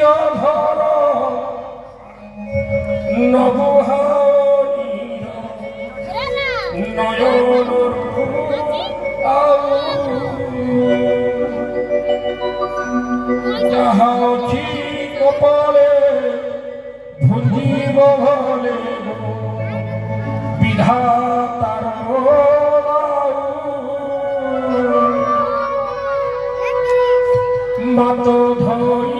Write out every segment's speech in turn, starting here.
প্রিয়ধর নবহারীর নয়ন যাহা অছি কপালে ভুলিব ভলে বিধাতার মাত ধরি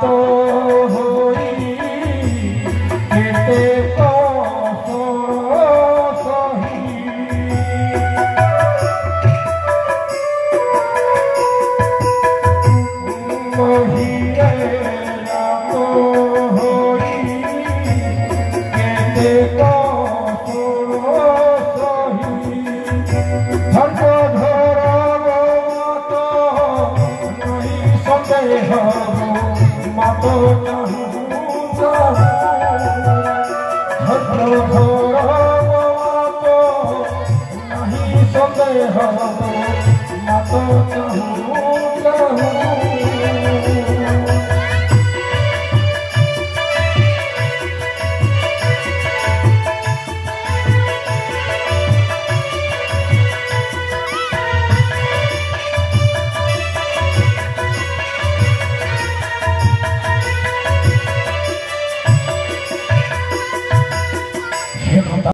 तो ہے ہو ماتوں